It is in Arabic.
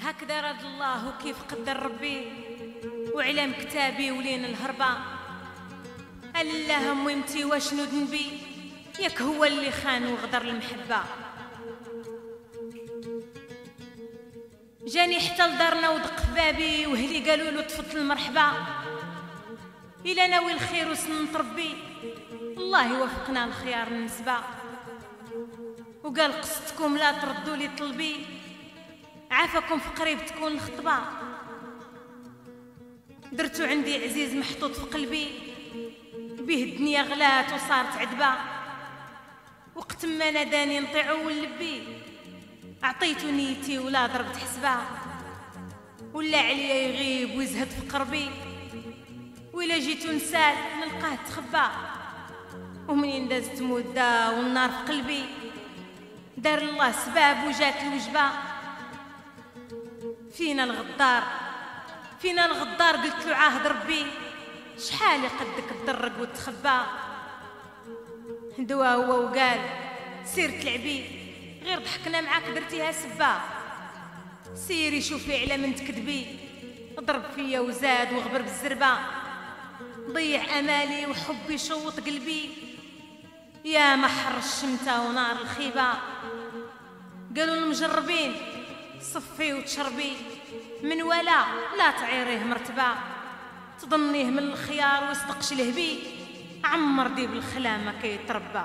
هكذا رد الله وكيف قدر ربي وعلام كتابي ولين الهربة الله مهمتي واشنو ذنبي؟ ياك هو اللي خان وغدر المحبة. جاني حتى لدارنا ودق بابي وهلي قالوا له تفضل المرحبا. إلا ناوي الخير وسنة ربي. الله يوفقنا الخيار النسبة. وقال قصتكم لا تردوا لي طلبي. عافاكم في قريب تكون الخطبة. درتو عندي عزيز محطوط في قلبي. به الدنيا غلات وصارت عدبة وقت ما ناداني نطيعو ونلبي عطيتو نيتي ولا ضربت حسبة. ولا عليا يغيب ويزهد في قربي. وإلا جيتو نسال نلقاه تخبى. ومنين دازت مدة والنار في قلبي. دار الله سباب وجات الوجبة. فينا الغدار. فينا الغدار قلت له عاهد ربي شحال قدك تدرق وتخبى؟ دوا هو وقال سير تلعبي غير ضحكنا معاك درتيها سبا. سيري شوفي على من تكذبي ضرب فيا وزاد وغبر بالزربة. ضيع أمالي وحبي شوط قلبي. يا محر الشمتة ونار الخيبة. قالوا المجربين صفي وتشربي. من ولا لا تعيريه مرتبة. تظنيه من الخيار وصدقش لهبي عمر ديب الخلامة كيتربى